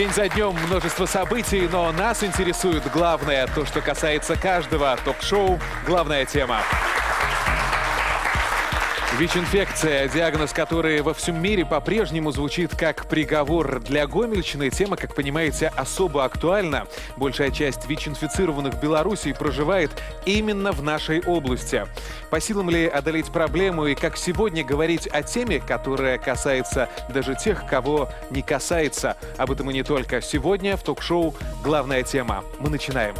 День за днем множество событий, но нас интересует главное, то, что касается каждого ток-шоу, главная тема. ВИЧ-инфекция, диагноз, который во всем мире по-прежнему звучит как приговор для Гомельщины. Тема, как понимаете, особо актуальна. Большая часть ВИЧ-инфицированных в Беларуси проживает именно в нашей области. По силам ли одолеть проблему и как сегодня говорить о теме, которая касается даже тех, кого не касается? Об этом и не только. Сегодня в ток-шоу «Главная тема». Мы начинаем.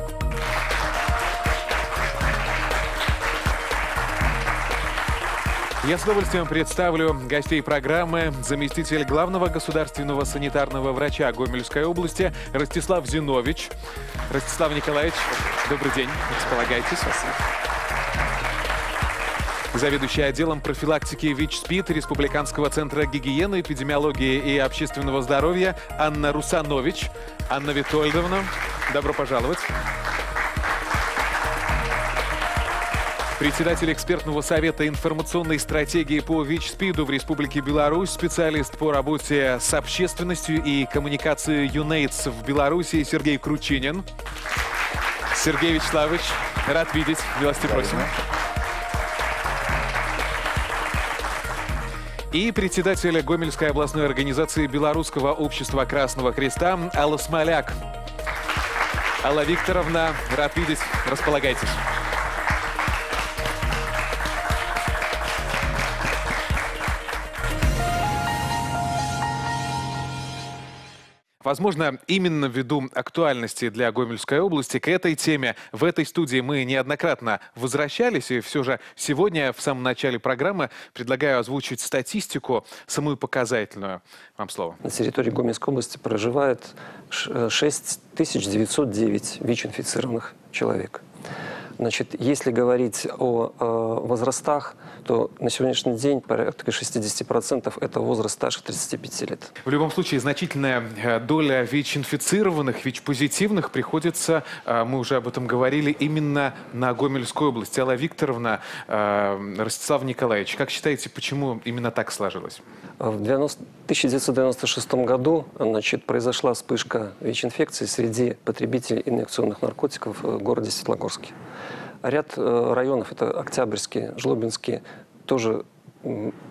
Я с удовольствием представлю гостей программы. Заместитель главного государственного санитарного врача Гомельской области Ростислав Зинович. Ростислав Николаевич, добрый день. Располагайтесь. Спасибо. Заведующий отделом профилактики ВИЧ-СПИД Республиканского центра гигиены, эпидемиологии и общественного здоровья Анна Русанович. Анна Витольдовна, добро пожаловать. Председатель экспертного совета информационной стратегии по ВИЧ-СПИДу в Республике Беларусь, специалист по работе с общественностью и коммуникации ЮНЕЙДС в Беларуси Сергей Кручинин. Сергей Вячеславович, рад видеть. Милости просим. И председатель Гомельской областной организации Белорусского общества Красного Креста Алла Смоляк. Алла Викторовна, рад видеть. Располагайтесь. Возможно, именно ввиду актуальности для Гомельской области к этой теме в этой студии мы неоднократно возвращались. И все же сегодня, в самом начале программы, предлагаю озвучить статистику, самую показательную. Вам слово. На территории Гомельской области проживает 6909 ВИЧ-инфицированных человек. Значит, если говорить о э, возрастах, то на сегодняшний день порядка 60% это возраст старше 35 лет. В любом случае, значительная э, доля ВИЧ-инфицированных, ВИЧ-позитивных приходится, э, мы уже об этом говорили, именно на Гомельскую область. Алла Викторовна, э, Ростислав Николаевич, как считаете, почему именно так сложилось? В 90, 1996 году значит, произошла вспышка ВИЧ-инфекции среди потребителей инъекционных наркотиков в городе Светлогорске. Ряд э, районов, это Октябрьский, Жлобинский, тоже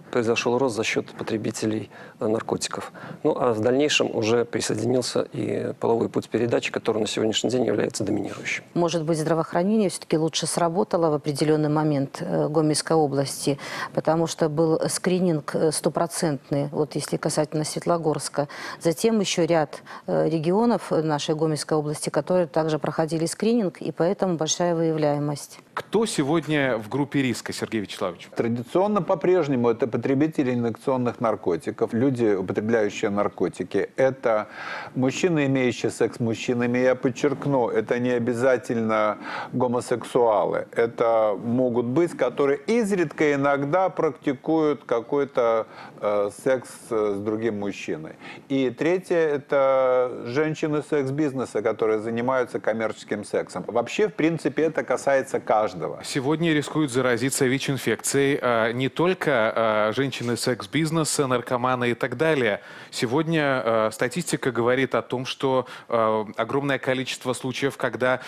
произошел рост за счет потребителей э, наркотиков. Ну а в дальнейшем уже присоединился и половой путь передачи, который на сегодняшний день является доминирующим. Может быть, здравоохранение все-таки лучше сработало в определенный момент э, Гомельской области, потому что был скрининг э, стопроцентный, вот если касательно Светлогорска. Затем еще ряд регионов нашей Гомельской области, которые также проходили скрининг, и поэтому большая выявляемость. Кто сегодня в группе риска, Сергей Вячеславович? Традиционно по-прежнему это потребители инъекционных наркотиков, люди, употребляющие наркотики. Это мужчины, имеющие секс с мужчинами. Я подчеркну, это не обязательно гомосексуалы. Это могут быть, которые изредка иногда практикуют какой-то э, секс с другим мужчиной. И третье – это женщины секс-бизнеса, которые занимаются коммерческим сексом. Вообще, в принципе, это касается каждого каждого. Сегодня рискуют заразиться ВИЧ-инфекцией а, не только а, женщины секс-бизнеса, наркоманы и так далее. Сегодня а, статистика говорит о том, что огромное количество случаев, когда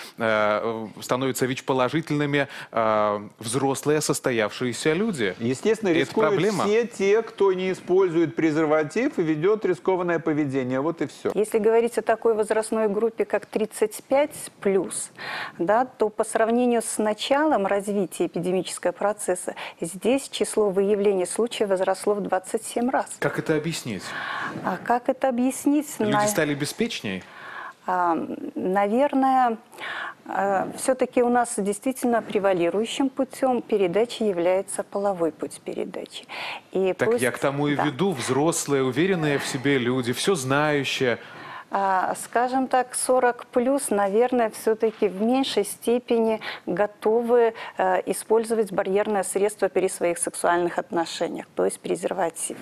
становятся ВИЧ-положительными взрослые состоявшиеся люди. Естественно, рискуют проблема. все те, кто не использует презерватив и ведет рискованное поведение. Вот и все. Если говорить о такой возрастной группе, как 35+, да, то по сравнению с началом началом развития эпидемического процесса здесь число выявлений случаев возросло в 27 раз. Как это объяснить? А как это объяснить? Люди На... стали беспечнее? А, наверное, а, все-таки у нас действительно превалирующим путем передачи является половой путь передачи. И так пусть... я к тому и да. веду. Взрослые, уверенные в себе люди, все знающие. А, скажем так, 40 плюс, наверное, все-таки в меньшей степени готовы э, использовать барьерное средство при своих сексуальных отношениях, то есть презерватив.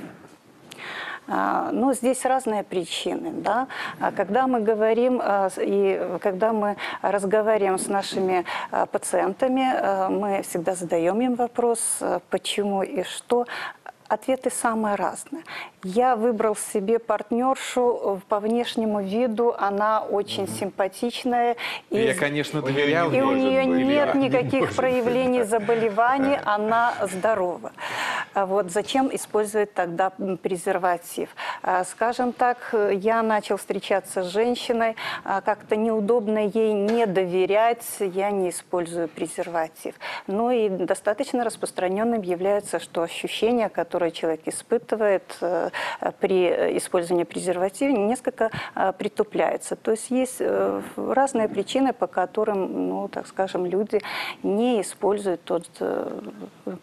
А, Но ну, здесь разные причины. Да? А когда мы говорим и когда мы разговариваем с нашими пациентами, мы всегда задаем им вопрос, почему и что Ответы самые разные. Я выбрал себе партнершу по внешнему виду, она очень симпатичная. И я, конечно, доверял. И у нее быть. нет Не никаких может проявлений заболеваний, она здорова. А Вот зачем использовать тогда презерватив? А, Скажем так, я начал встречаться с женщиной, а, как-то неудобно ей не доверять, я не использую презерватив. Ну и достаточно распространенным является, что ощущения, которые человек испытывает э, при э, использовании презерватива, несколько притупляются. То есть есть э, разные причины, по которым, ну, так скажем, люди не используют тот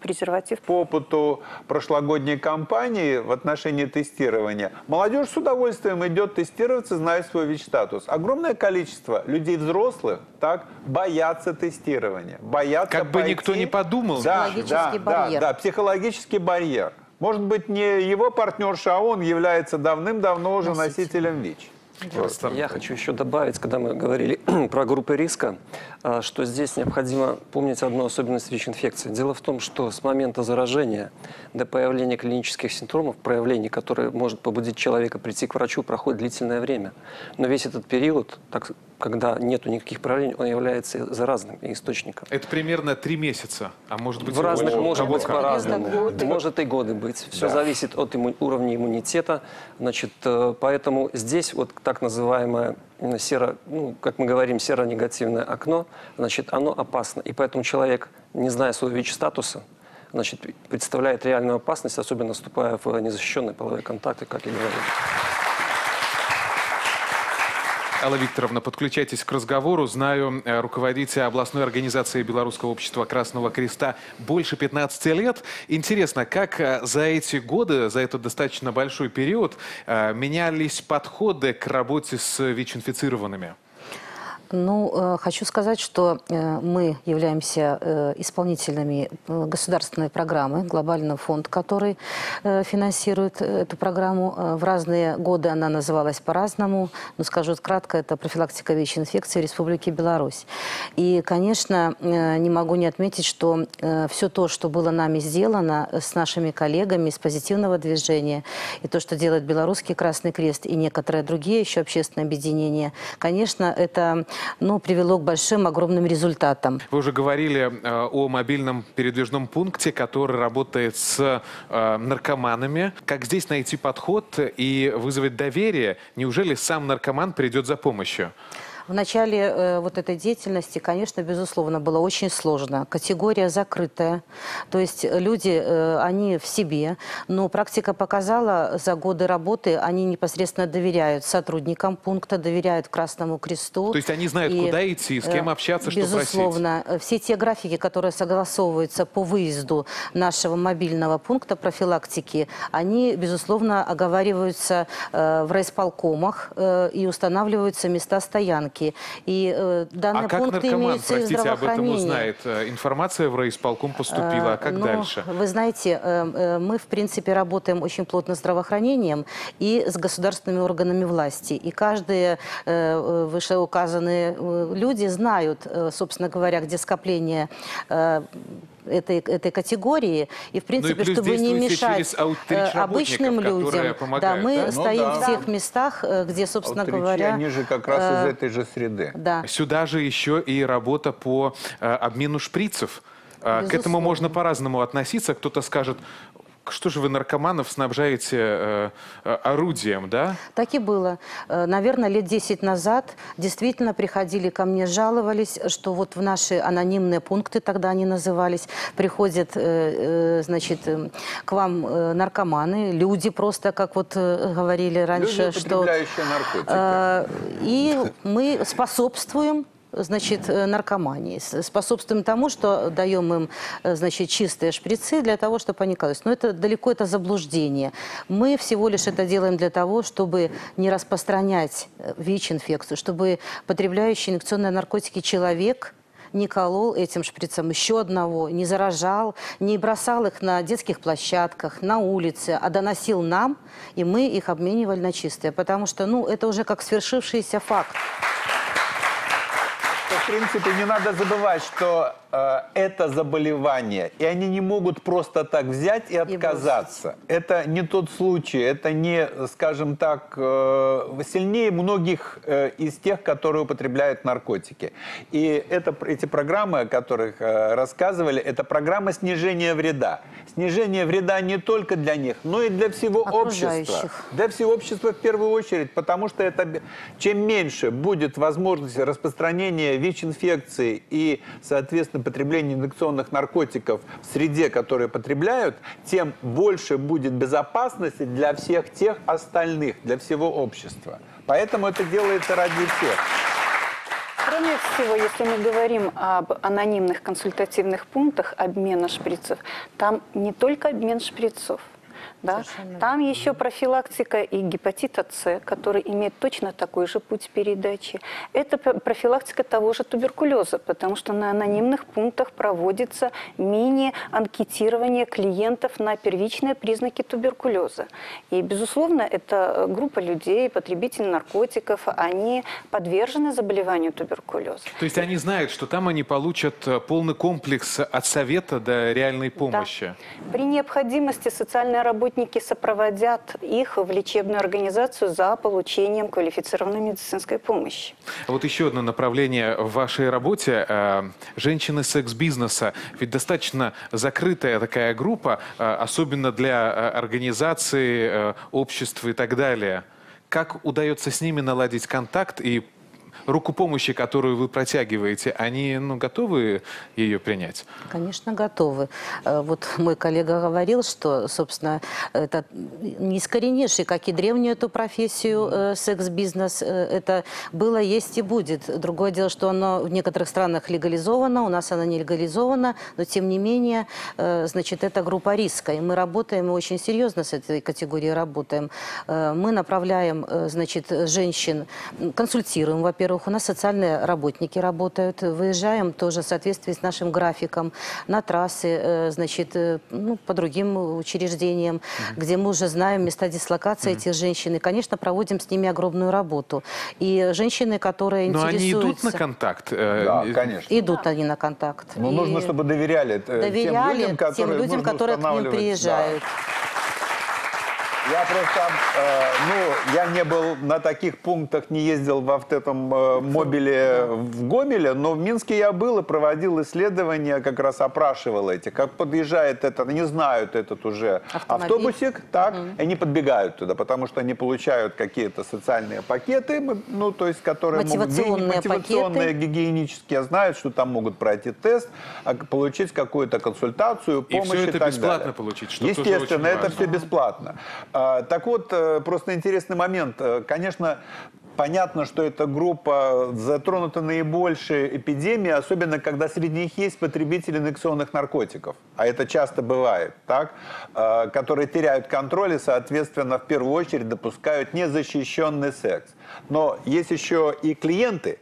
презерватив. По опыту прошлогодней кампании в отношении тестирования, молодежь с удовольствием идет тестироваться, зная свой ВИЧ-статус. Огромное количество людей взрослых так, боятся тестирования, боятся Как бы пойти- никто не подумал. Да, Психологический да, барьер. Да, да, психологический барьер. Может быть, не его партнерша, а он является давным-давно уже носителем ВИЧ. Просто Я хочу еще добавить, когда мы говорили про группы риска, а, что здесь необходимо помнить одну особенность ВИЧ-инфекции. Дело в том, что с момента заражения до появления клинических симптомов, проявлений, которые может побудить человека прийти к врачу, проходит длительное время. Но весь этот период, так, когда нет никаких проявлений, он является заразным источником. Это примерно три месяца, а может быть В разных может быть по-разному. Может и годы быть. Все Да. зависит от имму- уровня иммунитета. Значит, э, поэтому здесь вот так называемое серо, ну, как мы говорим, серонегативное окно, значит, оно опасно. И поэтому человек, не зная своего ВИЧ-статуса, значит, представляет реальную опасность, особенно вступая в незащищенные половые контакты, как я говорил. Алла Викторовна, подключайтесь к разговору. Знаю, э, руководите областной организацией Белорусского общества Красного Креста больше 15 лет. Интересно, как э, за эти годы, за этот достаточно большой период, э, менялись подходы к работе с ВИЧ-инфицированными? Ну, э, хочу сказать, что э, мы являемся э, исполнителями государственной программы, глобальный фонд, который финансирует эту программу. В разные годы она называлась по-разному, но скажу кратко, это профилактика ВИЧ-инфекции в Республике Беларусь. И, конечно, не могу не отметить, что все то, что было нами сделано с нашими коллегами из позитивного движения, и то, что делает Белорусский Красный Крест и некоторые другие еще общественные объединения, конечно, это ну, привело к большим, огромным результатам. Вы уже говорили э, о мобильном передвижном пункте, который работает с э, наркоманами. Как здесь найти подход и вызвать доверие? Неужели сам наркоман придет за помощью? В начале э, вот этой деятельности, конечно, безусловно, было очень сложно. Категория закрытая, то есть люди, э, они в себе, но практика показала, за годы работы они непосредственно доверяют сотрудникам пункта, доверяют Красному Кресту. То есть они знают, И, куда идти, с кем э, общаться, что просить? Безусловно, э, все те графики, которые согласовываются по выезду нашего мобильного пункта профилактики, они, безусловно, оговариваются э, в райисполкомах э, и устанавливаются места стоянки. И э, данные А как пункты наркоман, простите, об этом узнает? Э, Информация в райисполком поступила, а как Ну, дальше? Вы знаете, э, э, мы, в принципе, работаем очень плотно с здравоохранением и с государственными органами власти. И каждые э, э, вышеуказанные э, люди знают, э, собственно говоря, где скопление э, этой, этой категории. И, в принципе, Ну плюс чтобы не мешать э, обычным людям, да, мы да? Ну стоим да. в тех местах, э, где, собственно Аутричи, говоря... они же как раз э, из этой же среды. Да. Сюда же еще и работа по э, обмену шприцев. Э, К этому Безусловно. можно по-разному относиться. Кто-то скажет, что же вы наркоманов снабжаете э, э, орудием, да? Так и было. Э, Наверное, лет 10 назад действительно приходили ко мне, жаловались, что вот в наши анонимные пункты, тогда они назывались, приходят, э, э, значит, э, к вам наркоманы, люди просто, как вот говорили раньше, Люди, что... наркотики. Э, И мы способствуем значит, э, наркомании. Способствуем тому, что даем им, э, значит, чистые шприцы для того, чтобы они кололись. Но это далеко это заблуждение. Мы всего лишь это делаем для того, чтобы не распространять э, ВИЧ-инфекцию, чтобы потребляющий инъекционные наркотики человек не колол этим шприцем еще одного, не заражал, не бросал их на детских площадках, на улице, а доносил нам, и мы их обменивали на чистые. Потому что, ну, это уже как свершившийся факт. Что, в принципе, не надо забывать, что э, это заболевание, и они не могут просто так взять и отказаться. Это не тот случай, это не, скажем так, э, сильнее многих э, из тех, которые употребляют наркотики. И это, эти программы, о которых э, рассказывали, это программа снижения вреда. Снижение вреда не только для них, но и для всего общества. Для всего общества в первую очередь, потому что это, чем меньше будет возможности распространения ВИЧ-инфекции и, соответственно, потребления инъекционных наркотиков в среде, которые потребляют, тем больше будет безопасности для всех тех остальных, для всего общества. Поэтому это делается ради всех. Кроме всего, если мы говорим об анонимных консультативных пунктах обмена шприцев, там не только обмен шприцов. Да? Совершенно Там еще профилактика и гепатита С, который имеет точно такой же путь передачи. Это профилактика того же туберкулеза, потому что на анонимных пунктах проводится мини-анкетирование клиентов на первичные признаки туберкулеза. И, безусловно, эта группа людей, потребителей наркотиков, они подвержены заболеванию туберкулеза. То есть они знают, что там они получат э, полный комплекс от совета до реальной помощи. Да. При необходимости социальные работники сопроводят их в лечебную организацию за получением квалифицированной медицинской помощи. Вот еще одно направление в вашей работе э, – женщины секс-бизнеса. Ведь достаточно закрытая такая группа, э, особенно для э, организации, э, общества и так далее. Как удается с ними наладить контакт и руку помощи, которую вы протягиваете, они ну, готовы ее принять? Конечно, готовы. Э, Вот мой коллега говорил, что, собственно, это не искоренивший, как и древнюю эту профессию, э, секс-бизнес, э, это было, есть и будет. Другое дело, что оно в некоторых странах легализовано, у нас оно не легализовано, но тем не менее, значит, это группа риска. И мы работаем, и очень серьезно с этой категорией работаем. Мы направляем, значит, женщин, консультируем, во-первых, у нас социальные работники работают, выезжаем тоже в соответствии с нашим графиком на трассы, э, значит, э, ну, по другим учреждениям, где мы уже знаем места дислокации этих женщин. И, конечно, проводим с ними огромную работу. И женщины, которые Но они интересуются... идут на контакт? э, Да, и- конечно. Идут они на контакт. Но И нужно, чтобы доверяли, доверяли тем людям, которые, тем людям, которые к ним устанавливать. Да. Я просто, э, ну, я не был на таких пунктах, не ездил в этом э, мобиле в Гомеле, но в Минске я был и проводил исследования, как раз опрашивал эти. Как подъезжает этот, они знают этот уже Автомобиль. автобусик, так, и они подбегают туда, потому что они получают какие-то социальные пакеты, ну, то есть, которые могут Мотивационные мотивационные, пакеты. гигиенические, знают, что там могут пройти тест, а, получить какую-то консультацию, И помощь и это так бесплатно далее. получить, что тоже Естественно, очень это важно. все бесплатно. А, Так вот, э, просто интересный момент. Э, Конечно, понятно, что эта группа затронута наибольшей эпидемией, особенно когда среди них есть потребители инъекционных наркотиков. А это часто бывает, так? Э, Которые теряют контроль и, соответственно, в первую очередь допускают незащищенный секс. Но есть еще и клиенты,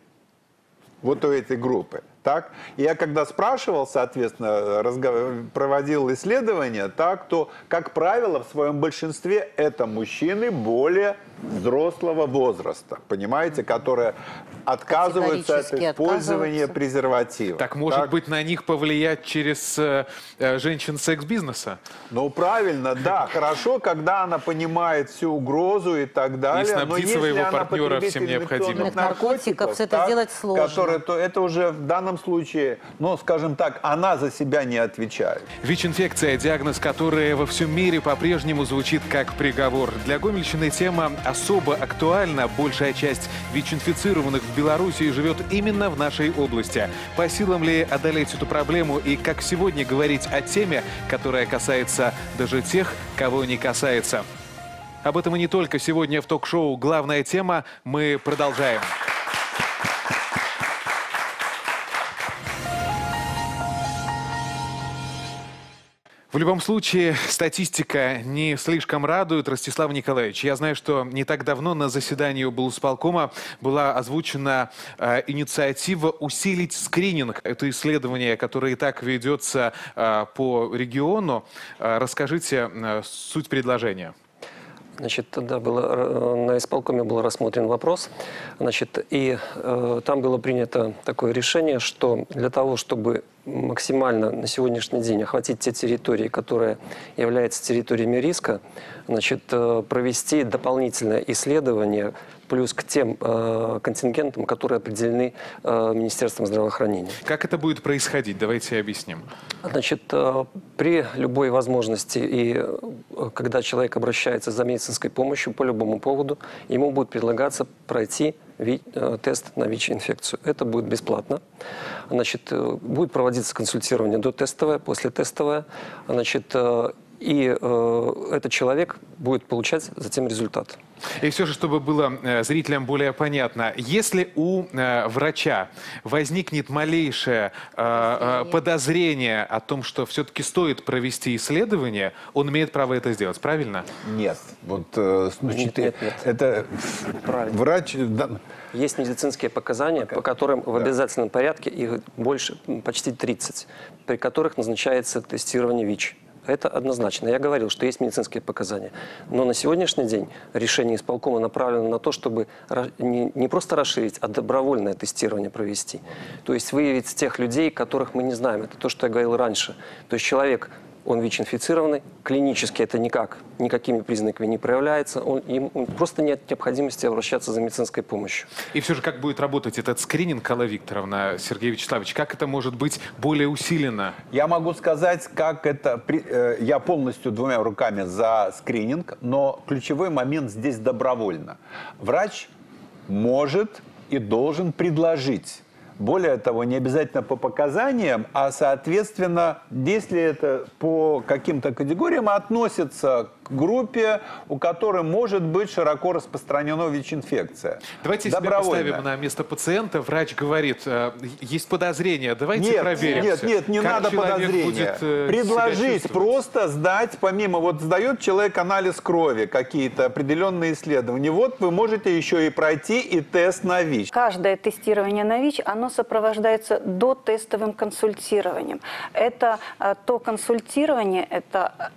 вот у этой группы. Так? И Я когда спрашивал, соответственно, разго- проводил исследования, так, то, как правило, в своем большинстве это мужчины более взрослого возраста, понимаете, которые отказываются от использования презерватива. Так может быть на них повлиять через э, э, женщин секс-бизнеса? Ну, правильно, да. Хорошо, когда она понимает всю угрозу и так далее. снабдит но если своего партнера всем необходимым. инъекционных Наркотиков, это так, сделать сложно. Которые, то это уже в данном случае, ну, скажем так, она за себя не отвечает. ВИЧ-инфекция – диагноз, который во всем мире по-прежнему звучит как приговор. Для Гомельщины тема особо актуальна. Большая часть ВИЧ-инфицированных в Беларуси живет именно в нашей области. По силам ли одолеть эту проблему и как сегодня говорить о теме, которая касается даже тех, кого не касается? Об этом и не только сегодня в ток-шоу «Главная тема» мы продолжаем. В любом случае, статистика не слишком радует. Ростислав Николаевич, я знаю, что не так давно на заседании облсполкома была озвучена э, инициатива усилить скрининг. Это исследование, которое и так ведется э, по региону. Э, расскажите э, суть предложения. Значит, тогда было, э, на исполкоме был рассмотрен вопрос, значит, и э, там было принято такое решение, что для того, чтобы максимально на сегодняшний день охватить те территории, которые являются территориями риска, значит, э, провести дополнительное исследование плюс к тем э, контингентам, которые определены э, Министерством здравоохранения. Как это будет происходить? Давайте объясним. Значит, э, при любой возможности и э, когда человек обращается за медицинской помощью по любому поводу, ему будет предлагаться пройти э, тест на ВИЧ-инфекцию. Это будет бесплатно. Значит, э, будет проводиться консультирование дотестовое, послетестовое. Значит, э, и э, этот человек будет получать затем результат. И все же, чтобы было э, зрителям более понятно, если у э, врача возникнет малейшее э, э, подозрение о том, что все-таки стоит провести исследование, он имеет право это сделать, правильно? Нет. Вот, э, значит, Нет, нет, нет. это Правильно. врач... да, Есть медицинские показания, по которым в обязательном порядке их больше, почти 30, при которых назначается тестирование ВИЧ. Это однозначно. Я говорил, что есть медицинские показания. Но на сегодняшний день решение исполкома направлено на то, чтобы не просто расширить, а добровольное тестирование провести. То есть выявить тех людей, которых мы не знаем. Это то, что я говорил раньше. То есть человек он ВИЧ-инфицированный, клинически это никак, никакими признаками не проявляется, он, им он просто нет необходимости обращаться за медицинской помощью. И все же, как будет работать этот скрининг, Алла Викторовна, Сергей Вячеславович, как это может быть более усиленно? Я могу сказать, как это... э, Я полностью двумя руками за скрининг, но ключевой момент здесь добровольно. Врач может и должен предложить. Более того, не обязательно по показаниям, а, соответственно, если это по каким-то категориям относится группе, у которой может быть широко распространена ВИЧ-инфекция. Давайте себя поставим на место пациента. Врач говорит, э, есть подозрение, давайте Нет, проверим. нет, нет, не Как надо подозрения. будет, э, Предложить просто сдать, помимо, вот сдает человек анализ крови, какие-то определенные исследования. Вот вы можете еще и пройти и тест на ВИЧ. Каждое тестирование на ВИЧ, оно сопровождается дотестовым консультированием. Это а, то консультирование, это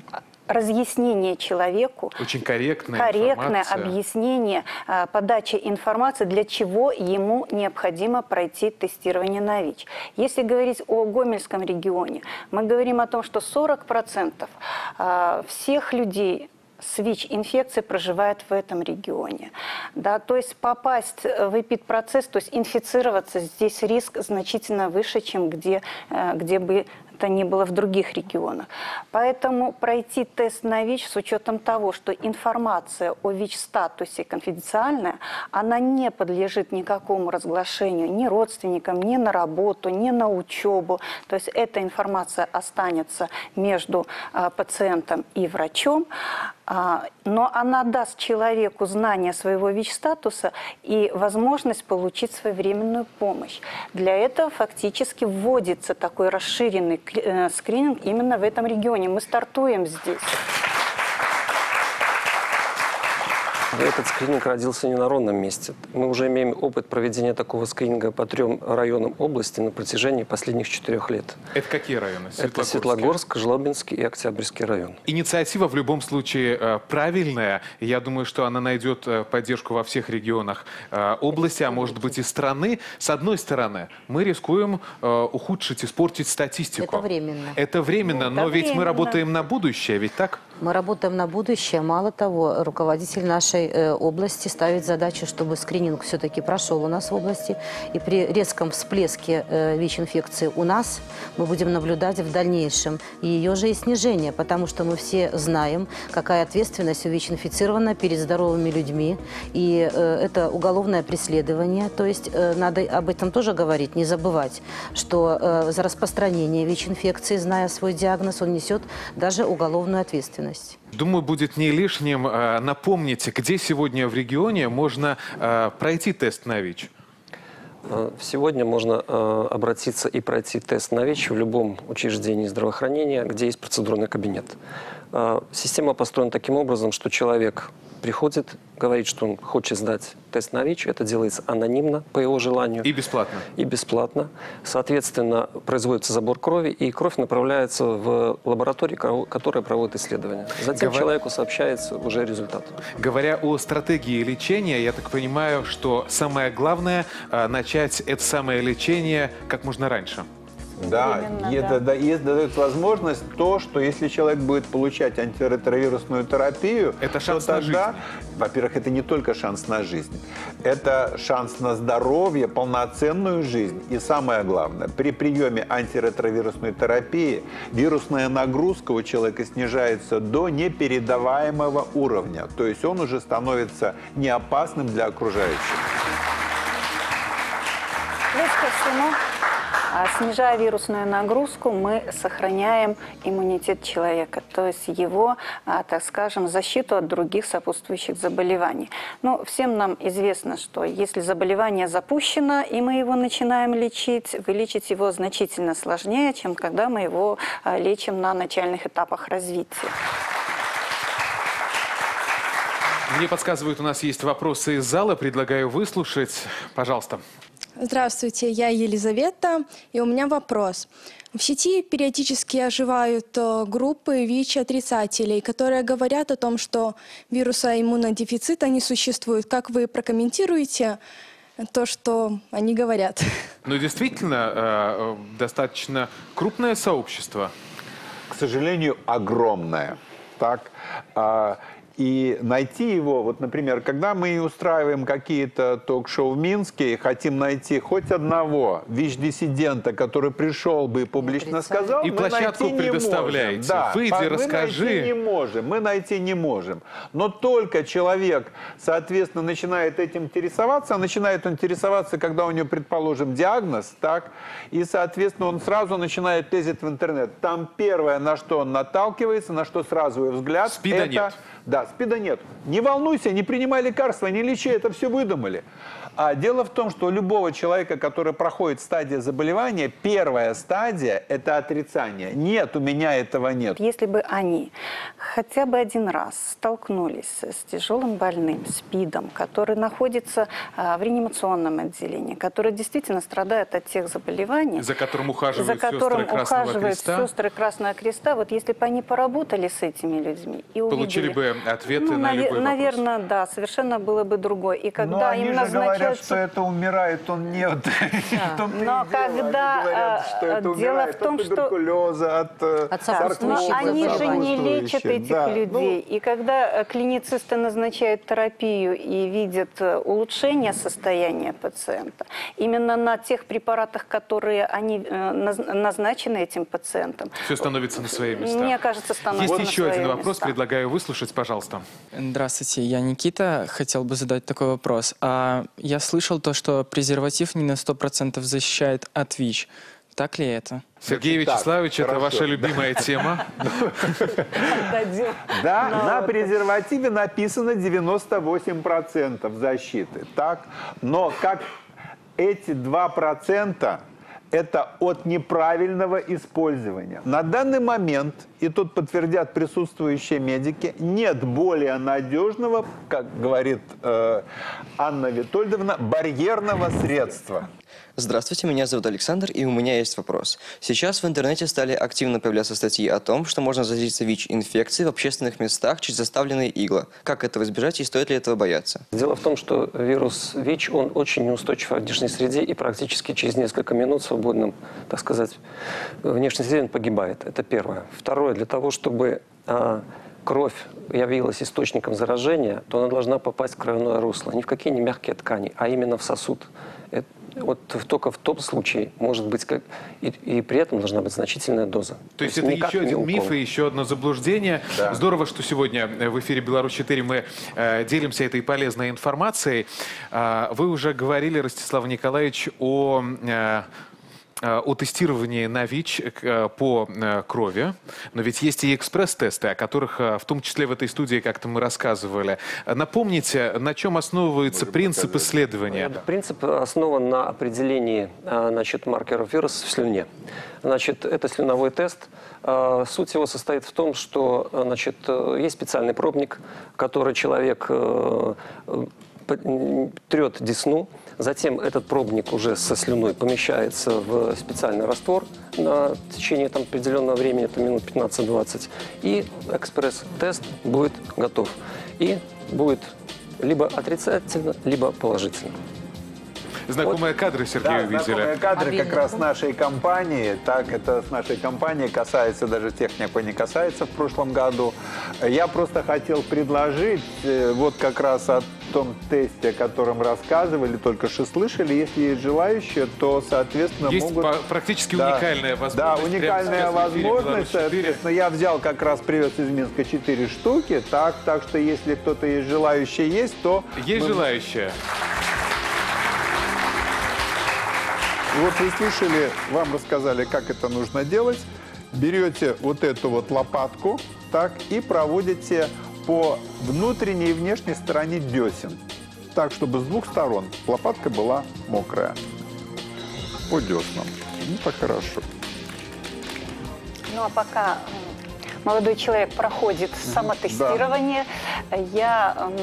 разъяснение человеку, Очень корректная корректное информация. объяснение, а, подача информации, для чего ему необходимо пройти тестирование на ВИЧ. Если говорить о Гомельском регионе, мы говорим о том, что 40% а, всех людей с ВИЧ-инфекцией проживает в этом регионе. Да, то есть попасть в эпид-процесс, то есть инфицироваться, здесь риск значительно выше, чем где, э, где бы это ни было в других регионах. Поэтому пройти тест на ВИЧ с учетом того, что информация о ВИЧ-статусе конфиденциальная, она не подлежит никакому разглашению ни родственникам, ни на работу, ни на учебу. То есть эта информация останется между а, пациентом и врачом, а, но она даст человеку знание своего ВИЧ-статуса и возможность получить своевременную помощь. Для этого фактически вводится такой расширенный скрининг именно в этом регионе. Мы стартуем здесь. Этот скрининг родился не на ровном месте. Мы уже имеем опыт проведения такого скрининга по трем районам области на протяжении последних четырех лет. Это какие районы? Это Светлогорск, Жлобинский и Октябрьский район. Инициатива в любом случае э, правильная. Я думаю, что она найдет э, поддержку во всех регионах э, области, а может быть и страны. С одной стороны, мы рискуем ухудшить, испортить статистику. Это временно. Это временно, Ну, но это ведь мы временно. работаем на будущее, ведь так? Мы работаем на будущее. Мало того, руководитель нашей э, области ставит задачу, чтобы скрининг все-таки прошел у нас в области. И при резком всплеске э, ВИЧ-инфекции у нас мы будем наблюдать в дальнейшем ее же и снижение, потому что мы все знаем, какая ответственность у ВИЧ-инфицированного перед здоровыми людьми. И э, это уголовное преследование. То есть э, надо об этом тоже говорить, не забывать, что э, за распространение ВИЧ-инфекции, зная свой диагноз, он несет даже уголовную ответственность. Думаю, будет не лишним э, напомнить, где сегодня в регионе можно э, пройти тест на ВИЧ. Э, Сегодня можно обратиться и пройти тест на ВИЧ в любом учреждении здравоохранения, где есть процедурный кабинет. Система построена таким образом, что человек приходит, говорит, что он хочет сдать тест на ВИЧ. Это делается анонимно, по его желанию. И бесплатно. и бесплатно. Соответственно, производится забор крови, и кровь направляется в лабораторию, ко- которая проводит исследования. Затем Говор- человеку сообщается уже результат. Говоря о стратегии лечения, я так понимаю, что самое главное э, начать это самое лечение как можно раньше. Да, это да- и дает возможность то, что если человек будет получать антиретровирусную терапию, Это то шанс на тогда, во-первых, это не только шанс на жизнь, это шанс на здоровье, полноценную жизнь. И самое главное, при приеме антиретровирусной терапии вирусная нагрузка у человека снижается до непередаваемого уровня. То есть он уже становится не опасным для окружающих. Плюс ко всему, снижая вирусную нагрузку, мы сохраняем иммунитет человека, то есть его, а, так скажем, защиту от других сопутствующих заболеваний. Ну, всем нам известно, что если заболевание запущено, и мы его начинаем лечить, вылечить его значительно сложнее, чем когда мы его а, лечим на начальных этапах развития. Мне подсказывают, у нас есть вопросы из зала. Предлагаю выслушать. Пожалуйста. Здравствуйте, я Елизавета, и у меня вопрос. В сети периодически оживают э, группы ВИЧ-отрицателей, которые говорят о том, что вируса иммунодефицита не существует. Как вы прокомментируете то, что они говорят? Ну, действительно, э, достаточно крупное сообщество. к сожалению, огромное. Так? И найти его, вот, например, когда мы устраиваем какие-то ток-шоу в Минске и хотим найти хоть одного ВИЧ-диссидента, который пришел бы и публично сказал, И мы площадку найти не предоставляете. можем. Да, Выйди, мы расскажи. найти не можем, мы найти не можем. Но только человек, соответственно, начинает этим интересоваться, а начинает интересоваться, когда у него, предположим, диагноз, так, и, соответственно, он сразу начинает лезть в интернет. Там первое, на что он наталкивается, на что сразу его взгляд, СПИДа это... нет. Да, СПИДа нет. Не волнуйся, не принимай лекарства, не лечи, это все выдумали. А дело в том, что у любого человека, который проходит стадия заболевания, первая стадия – это отрицание. Нет, у меня этого нет. Если бы они хотя бы один раз столкнулись с тяжелым больным, СПИДом, который находится а, в реанимационном отделении, который действительно страдает от тех заболеваний, За которым за ухаживают которым сестры Красного ухаживают Креста. сестры Красного Креста, вот если бы они поработали с этими людьми и Получили увидели... бы ответы ну, на любой вопрос. Наверное, да, совершенно было бы другое. И когда им назначают... это умирает он не от... в том-то и Но когда, говорят, что это дело умирает в том, от что- туберкулеза, от, э, От они же не лечат этих Да. Ну, людей. И когда э, клиницисты назначают терапию и видят э, улучшение состояния пациента, именно на тех препаратах, которые они э, наз- назначены этим пациентам, Все становится на свои места. мне кажется, становится Есть еще один вопрос, места. предлагаю выслушать, пожалуйста. Здравствуйте, я Никита. Хотел бы задать такой вопрос. А я слышал то, что презерватив не на 100% защищает от ВИЧ. Так ли это? Сергей так, Вячеславович, это хорошо. ваша любимая тема. Отдадим. Да, на презервативе написано 98% защиты, так? Но как эти 2% это от неправильного использования. На данный момент, и тут подтвердят присутствующие медики, нет более надежного, как говорит э, Анна Витольдовна, барьерного средства. Здравствуйте, меня зовут Александр, и у меня есть вопрос. Сейчас в интернете стали активно появляться статьи о том, что можно заразиться ВИЧ-инфекцией в общественных местах через заставленные иглы. Как этого избежать и стоит ли этого бояться? Дело в том, что вирус ВИЧ, он очень неустойчив в внешней среде и практически через несколько минут в свободном, так сказать, внешней среде он погибает. Это первое. Второе, для того, чтобы а, кровь явилась источником заражения, то она должна попасть в кровяное русло. Ни в какие не мягкие ткани, а именно в сосуд. Вот только в том случае может быть, как, и, и при этом должна быть значительная доза. То есть это еще один укол. миф и еще одно заблуждение. Да. Здорово, что сегодня в эфире «Беларусь-4» мы э, делимся этой полезной информацией. А, вы уже говорили, Ростислав Николаевич, о... э, э, о тестировании на ВИЧ э, по э, крови, но ведь есть и экспресс-тесты, о которых э, в том числе в этой студии как-то мы рассказывали. Напомните, на чем основывается принцип исследования? Принцип основан на определении значит, маркеров вируса в слюне. Значит, это слюновой тест. Суть его состоит в том, что значит, э, есть специальный пробник, который человек э, э, по- трет десну, затем этот пробник уже со слюной помещается в специальный раствор на течение там, определенного времени, это минут 15-20, и экспресс-тест будет готов. И будет либо отрицательно, либо положительно. Знакомые кадры, Сергей, Да, увидели. знакомые кадры Мобильный как раз нашей компании. Так, это с нашей компании касается, даже тех, кого не касается в прошлом году. Я просто хотел предложить, э, вот как раз о том тесте, о котором рассказывали, только что слышали, если есть желающие, то, соответственно, Есть могут... практически Да. уникальная возможность. Да, уникальная возможность. «Беларусь 4». Соответственно, я взял как раз, привез из Минска 4 штуки. Так, так что если кто-то есть желающий есть, то... Есть мы- желающие? Вот вы слышали, вам рассказали, как это нужно делать. Берете вот эту вот лопатку, так, и проводите по внутренней и внешней стороне десен. Так, чтобы с двух сторон лопатка была мокрая. По деснам. Ну, так хорошо. Ну а пока молодой человек проходит самотестирование, я м,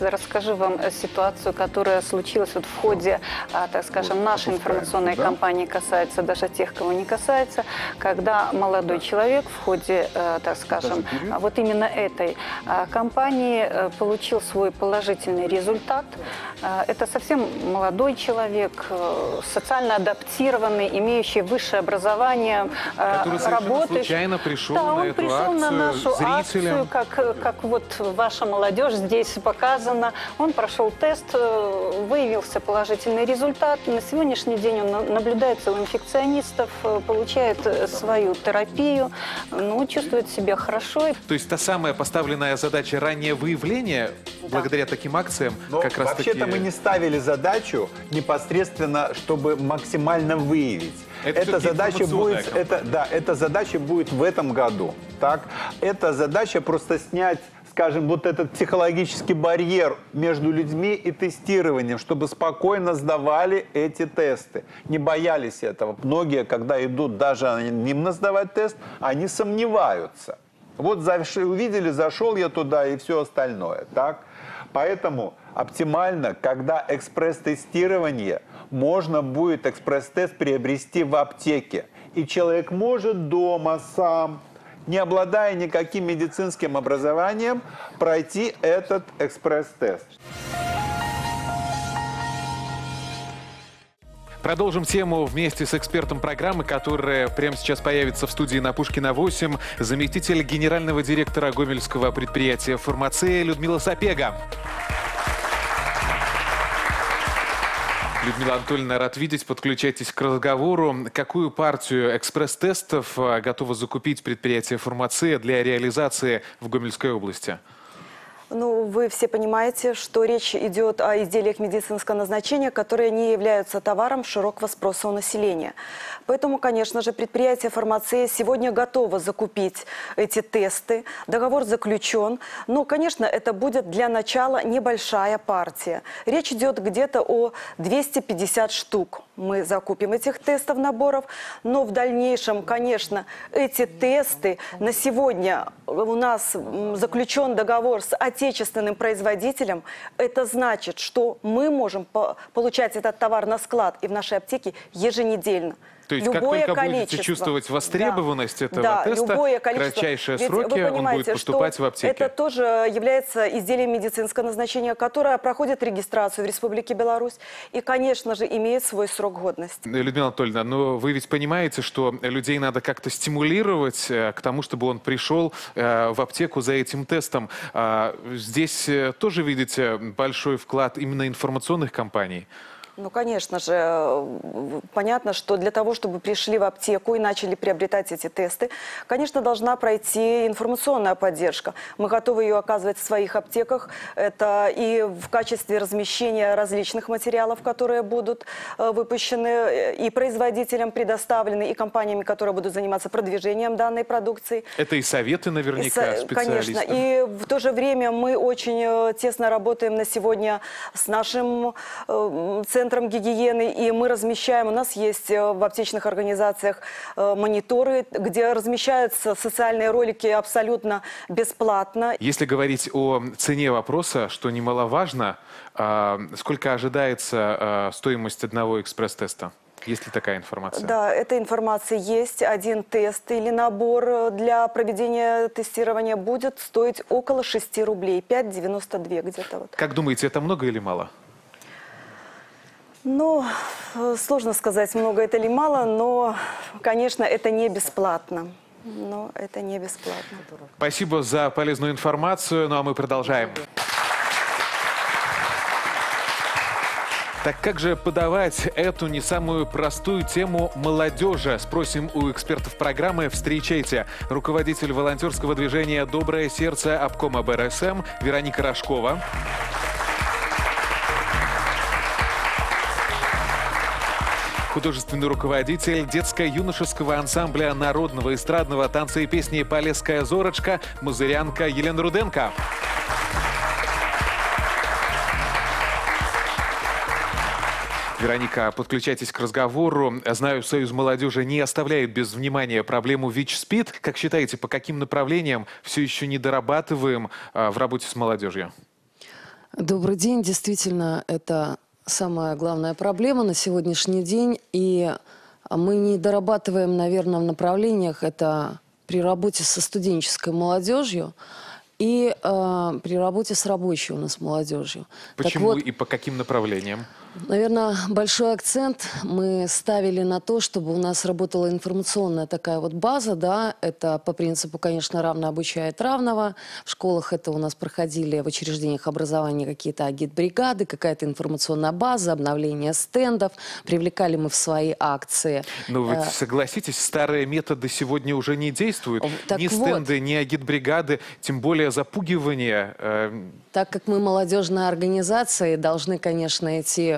э, расскажу вам э, ситуацию, которая случилась вот в ходе, а, так скажем, нашей информационной да? кампании, касается даже тех, кого не касается, когда молодой человек в ходе, э, так скажем, вот именно этой а, кампании э, получил свой положительный результат. А, Это совсем молодой человек, э, социально адаптированный, имеющий высшее образование, э, Который работающий. случайно пришел да, на он эту пришел на акцию нашу зрителям. акцию, как, как вот ваша молодежь здесь показана. Он прошел тест, э, выявился положительный результат. На сегодняшний день он на- наблюдается у инфекционистов, э, получает э, свою терапию, ну, чувствует себя хорошо. То есть та самая поставленная задача раннее выявление, благодаря таким акциям, Но как раз вообще-то таки... мы не ставили задачу непосредственно, чтобы максимально выявить. Это эта задача будет, это, да, эта задача будет в этом году. Так, эта задача просто снять скажем, вот этот психологический барьер между людьми и тестированием, чтобы спокойно сдавали эти тесты, не боялись этого. Многие, когда идут даже анонимно сдавать тест, они сомневаются. Вот заш- увидели, зашел я туда и все остальное, так? Поэтому оптимально, когда экспресс-тестирование, можно будет экспресс-тест приобрести в аптеке. И человек может дома сам, не обладая никаким медицинским образованием, пройти этот экспресс-тест. Продолжим тему вместе с экспертом программы, которая прямо сейчас появится в студии на Пушкина 8, заместитель генерального директора Гомельского предприятия «Фармация» Людмила Сапега. Людмила Анатольевна, рад видеть. Подключайтесь к разговору. Какую партию экспресс-тестов а, готово закупить предприятие «Фармация» для реализации в Гомельской области? Ну, вы все понимаете, что речь идет о изделиях медицинского назначения, которые не являются товаром широкого спроса у населения. Поэтому, конечно же, предприятие «Фармация» сегодня готово закупить эти тесты. Договор заключен. Но, конечно, это будет для начала небольшая партия. Речь идет где-то о 250 штук. Мы закупим этих тестов, наборов. Но в дальнейшем, конечно, эти тесты на сегодня у нас заключен договор с отечественным производителем. Это значит, что мы можем по- получать этот товар на склад и в нашей аптеке еженедельно. То есть, как Любое только будете количество. чувствовать востребованность Да. этого да, теста, любое количество. кратчайшие Ведь сроки он будет поступать в аптеке. Это тоже является изделием медицинского назначения, которое проходит регистрацию в Республике Беларусь и, конечно же, имеет свой срок годности. Людмила Анатольевна, но вы ведь понимаете, что людей надо как-то стимулировать э, к тому, чтобы он пришел э, в аптеку за этим тестом. А Здесь э, тоже видите большой вклад именно информационных компаний. Ну, конечно же, э, понятно, что для того, чтобы пришли в аптеку и начали приобретать эти тесты, конечно, должна пройти информационная поддержка. Мы готовы ее оказывать в своих аптеках. Это и в качестве размещения различных материалов, которые будут э, выпущены э, и производителям предоставлены, и компаниями, которые будут заниматься продвижением данной продукции. Это и советы И наверняка со- специалистов. Конечно. И в то же время мы очень тесно работаем на сегодня с нашим э, центром гигиены, и мы размещаем, у нас есть э, в аптечных организациях э, мониторы, где размещаются социальные ролики абсолютно бесплатно. Если говорить о цене вопроса, что немаловажно, а, сколько ожидается а, стоимость одного экспресс-теста? Есть ли такая информация? Да, эта информация есть. Один тест или набор э, для проведения тестирования будет стоить около 6 рублей, 5,92 где-то вот. Как думаете, это много или мало? Ну, сложно сказать, много это или мало, но, конечно, это не бесплатно. Но это не бесплатно. Спасибо за полезную информацию. Ну а мы продолжаем. Так как же подавать эту не самую простую тему молодежи? Спросим у экспертов программы. Встречайте. Руководитель волонтерского движения «Доброе сердце» обкома БРСМ Вероника Рожкова. Художественный руководитель детско-юношеского ансамбля народного эстрадного танца и песни «Полесская зорочка» музырянка Елена Руденко. Вероника, подключайтесь к разговору. Знаю, Союз молодежи не оставляет без внимания проблему ВИЧ-СПИД. Как считаете, по каким направлениям все еще не дорабатываем а, в работе с молодежью? Добрый день. Действительно, это самая главная проблема на сегодняшний день. И мы не дорабатываем, наверное, в направлениях. Это при работе со студенческой молодежью и э, при работе с рабочей у нас молодежью. Почему вот, и по каким направлениям? Наверное, большой акцент мы ставили на то, чтобы у нас работала информационная такая вот база, да, это по принципу, конечно, равно обучает равного. В школах это у нас проходили в учреждениях образования какие-то агитбригады, какая-то информационная база, обновление стендов, привлекали мы в свои акции. Но вы э, согласитесь, старые методы сегодня уже не действуют. Так ни вот, стенды, ни агитбригады, тем более запугивание. Э... Так как мы молодежная организация, должны, конечно, идти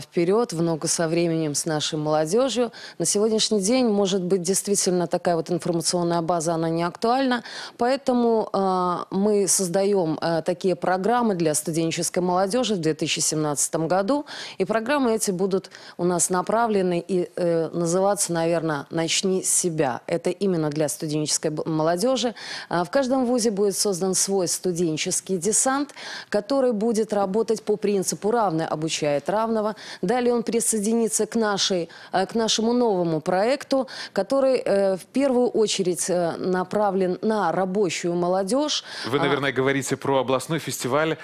вперед, в ногу со временем, с нашей молодежью. На сегодняшний день, может быть, действительно такая вот информационная база, она не актуальна. Поэтому э, мы создаем э, такие программы для студенческой молодежи в 2017 году. И программы эти будут у нас направлены и э, называться, наверное, «Начни с себя». Это именно для студенческой молодежи. В каждом вузе будет создан свой студенческий десант, который будет работать по принципу «равный обучает равного», Романова. Далее он присоединится к, нашей, э, к нашему новому проекту, который э, в первую очередь э, направлен на рабочую молодежь. Вы, а, наверное, говорите про областной фестиваль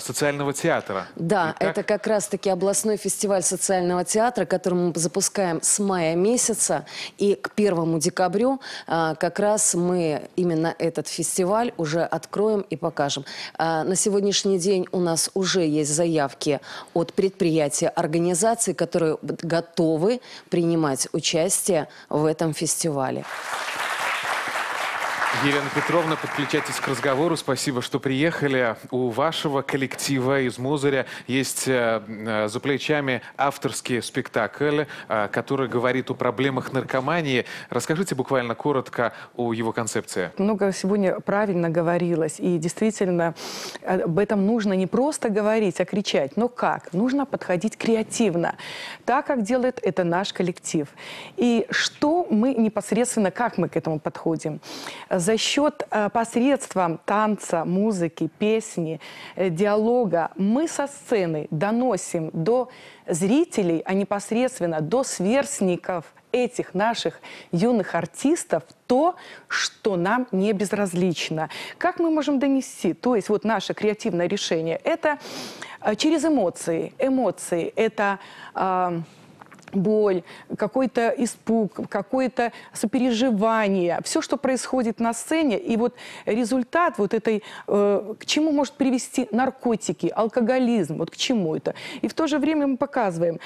социального театра. Да, это как раз-таки областной фестиваль социального театра, который мы запускаем с мая месяца. И к первому декабрю как раз мы именно этот фестиваль уже откроем и покажем. на сегодняшний день у нас уже есть заявки от предприятий, мероприятия, организации, которые готовы принимать участие в этом фестивале. Елена Петровна, подключайтесь к разговору. Спасибо, что приехали. У вашего коллектива из Мозыря есть э, э, за плечами авторский спектакль, э, который говорит о проблемах наркомании. Расскажите буквально коротко о его концепции. Много сегодня правильно говорилось. И действительно, об этом нужно не просто говорить, а кричать. Но как? Нужно подходить креативно. Так, как делает это наш коллектив. И что мы непосредственно, как мы к этому подходим? За счет э, посредством танца, музыки, песни, э, диалога мы со сцены доносим до зрителей, а непосредственно до сверстников этих наших юных артистов то, что нам не безразлично. Как мы можем донести? То есть вот наше креативное решение – это э, через эмоции. Эмоции – это боль, какой-то испуг, какое-то сопереживание, все, что происходит на сцене, и вот результат вот этой, э, к чему может привести наркотики, алкоголизм, вот к чему это. И в то же время мы показываем,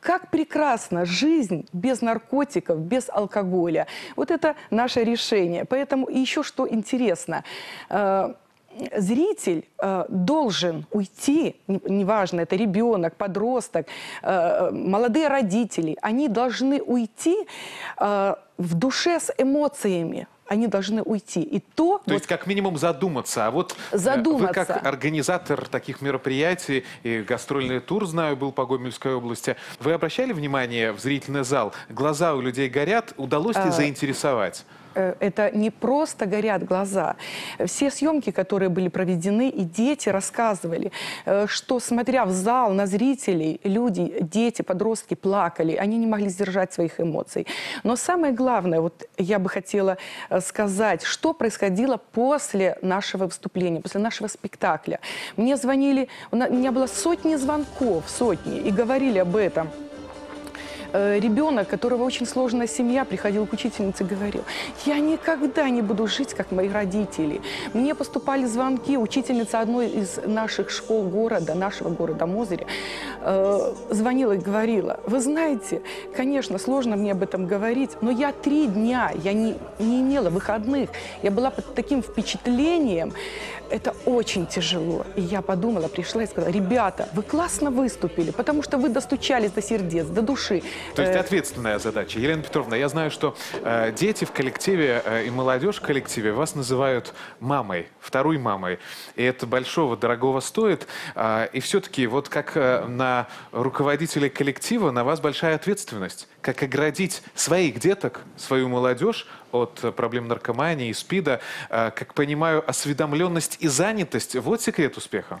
как прекрасна жизнь без наркотиков, без алкоголя. Вот это наше решение. Поэтому еще что интересно э, – зритель э, должен уйти, неважно, это ребенок, подросток, э, молодые родители, они должны уйти э, в душе с эмоциями, они должны уйти. И то, то вот, есть как минимум задуматься. А вот задуматься. вы как организатор таких мероприятий, и гастрольный тур, знаю, был по Гомельской области, вы обращали внимание в зрительный зал? Глаза у людей горят, удалось ли а... заинтересовать? Э, это не просто горят глаза. Все съемки, которые были проведены, и дети рассказывали, э, что, смотря в зал на зрителей, люди, дети, подростки плакали, они не могли сдержать своих эмоций. Но самое главное, вот я бы хотела э, сказать, что происходило после нашего выступления, после нашего спектакля. Мне звонили, у меня было сотни звонков, сотни, и говорили об этом. Э, ребенок, которого очень сложная семья, приходил к учительнице и говорил, я никогда не буду жить, как мои родители. Мне поступали звонки, учительница одной из наших школ города, нашего города Мозыря, э, звонила и говорила, вы знаете, конечно, сложно мне об этом говорить, но я три дня, я не, не имела выходных, я была под таким впечатлением, это очень тяжело. И я подумала, пришла и сказала, ребята, вы классно выступили, потому что вы достучались до сердец, до души. То есть Э, ответственная задача. Елена Петровна, я знаю, что э, дети в коллективе э, и молодежь в коллективе вас называют мамой, второй мамой. И это большого, дорогого стоит. А, и все-таки вот как э, на руководителей коллектива на вас большая ответственность. Как оградить своих деток, свою молодежь от э, проблем наркомании и СПИДа. Э, Как понимаю, осведомленность и занятость – вот секрет успеха.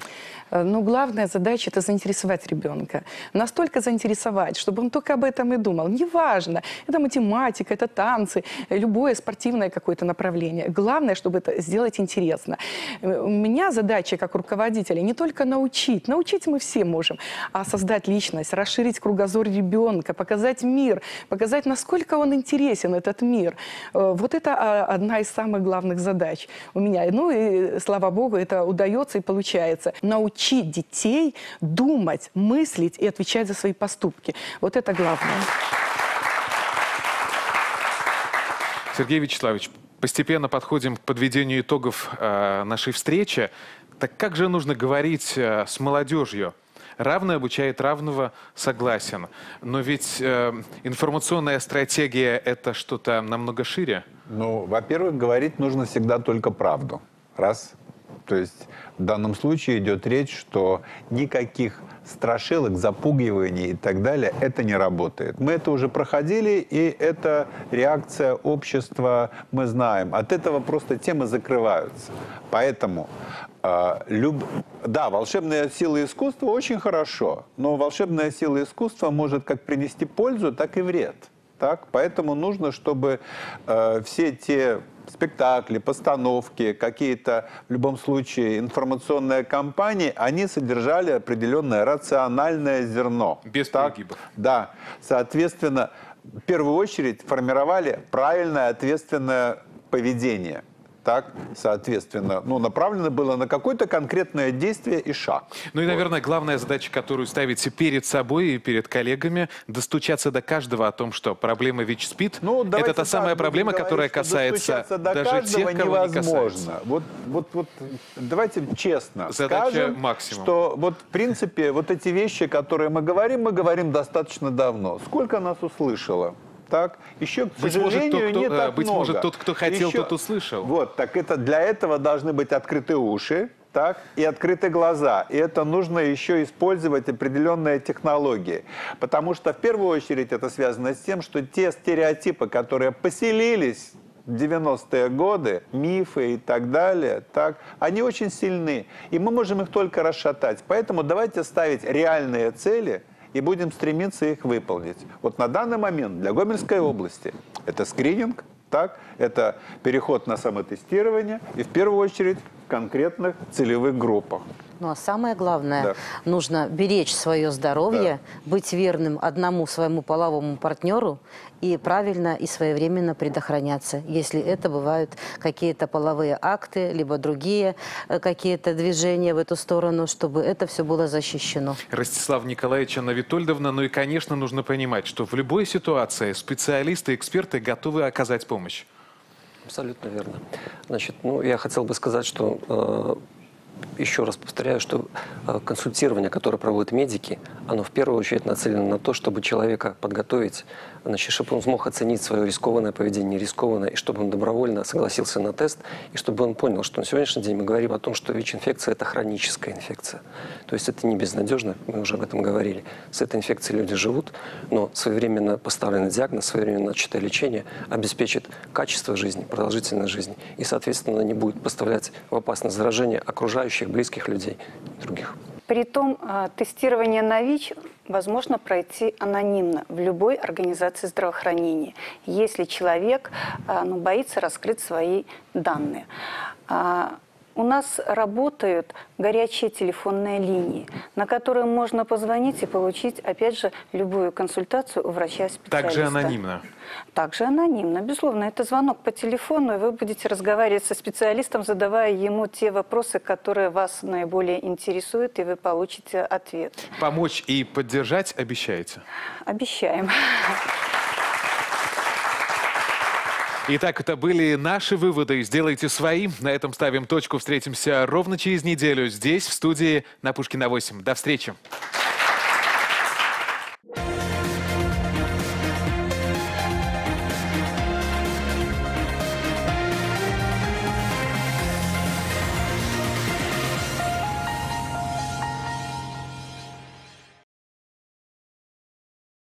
Э, Ну, главная задача – это заинтересовать ребенка. Настолько заинтересовать, чтобы он только об этом и думал. Неважно, это математика, это танцы, э, любое спортивное какое-то направление. Главное, чтобы это сделать интересно. Э, У меня задача как руководителя не только научить, научить мы все можем, а создать личность, расширить кругозор ребенка, показать мир, показать, насколько он интересен, этот мир. Вот это а, одна из самых главных задач у меня. Ну и, слава богу, это удается и получается. Научить детей думать, мыслить и отвечать за свои поступки. Вот это главное. Сергей Вячеславович, постепенно подходим к подведению итогов э, нашей встречи. Так как же нужно говорить э, с молодежью? Равный обучает равного, согласен. Но ведь э, информационная стратегия – это что-то намного шире. Ну, во-первых, говорить нужно всегда только правду. Раз. То есть в данном случае идет речь, что никаких страшилок, запугиваний и так далее, это не работает. Мы это уже проходили, и это реакция общества, мы знаем. От этого просто темы закрываются. Поэтому э, люб... да, волшебная сила искусства очень хорошо, но волшебная сила искусства может как принести пользу, так и вред. Так? Поэтому нужно, чтобы э, все те спектакли, постановки, какие-то, в любом случае, информационные кампании, они содержали определенное рациональное зерно. Без Так? перегибов. Да. Соответственно, в первую очередь формировали правильное ответственное поведение. Так, соответственно, ну, направлено было на какое-то конкретное действие и шаг. Ну и, наверное, главная задача, которую ставите перед собой и перед коллегами, достучаться до каждого о том, что проблема ВИЧ-СПИД Ну, это та самая проблема, говорить, которая касается до даже тех, кого не невозможно. касается. Вот, вот, вот, давайте честно Задача скажем, максимум. что вот в принципе вот эти вещи, которые мы говорим, мы говорим достаточно давно. Сколько нас услышало? Так, еще, к Быть может, сожалению, тот, кто- не э, так быть много. может, тот, кто хотел, тот услышал. Вот, так это для этого должны быть открыты уши, так, и открыты глаза. И это нужно еще использовать определенные технологии. Потому что в первую очередь это связано с тем, что те стереотипы, которые поселились в 90-е годы, мифы и так далее, так, они очень сильны. И мы можем их только расшатать. Поэтому давайте ставить реальные цели и будем стремиться их выполнить. Вот на данный момент для Гомельской области это скрининг, так, это переход на самотестирование и в первую очередь в конкретных целевых группах. Ну а самое главное, Да. нужно беречь свое здоровье, быть верным одному своему половому партнеру и правильно и своевременно предохраняться, если это бывают какие-то половые акты, либо другие э, какие-то движения в эту сторону, чтобы это все было защищено. Ростислав Николаевич, Анна Витольдовна, ну и, конечно, нужно понимать, что в любой ситуации специалисты, эксперты готовы оказать помощь. Абсолютно верно. Значит, ну, я хотел бы сказать, что э, еще раз повторяю, что э, консультирование, которое проводят медики, оно в первую очередь нацелено на то, чтобы человека подготовить, значит, чтобы он смог оценить свое рискованное поведение, рискованное, и чтобы он добровольно согласился на тест, и чтобы он понял, что на сегодняшний день мы говорим о том, что ВИЧ-инфекция – это хроническая инфекция. То есть это не безнадежно, мы уже об этом говорили. С этой инфекцией люди живут, но своевременно поставленный диагноз, своевременно начатое лечение обеспечит качество жизни, продолжительность жизни, и, соответственно, не будет поставлять в опасность заражения окружающих, близких людей, других. Притом э, тестирование на ВИЧ возможно пройти анонимно в любой организации здравоохранения, если человек э, ну, боится раскрыть свои данные. У нас работают горячие телефонные линии, на которые можно позвонить и получить, опять же, любую консультацию у врача-специалиста. Также анонимно. Также анонимно, безусловно. Это звонок по телефону, и вы будете разговаривать со специалистом, задавая ему те вопросы, которые вас наиболее интересуют, и вы получите ответ. Помочь и поддержать обещаете? Обещаем. Итак, это были наши выводы. Сделайте свои. На этом ставим точку. Встретимся ровно через неделю здесь, в студии на Пушкина 8. До встречи.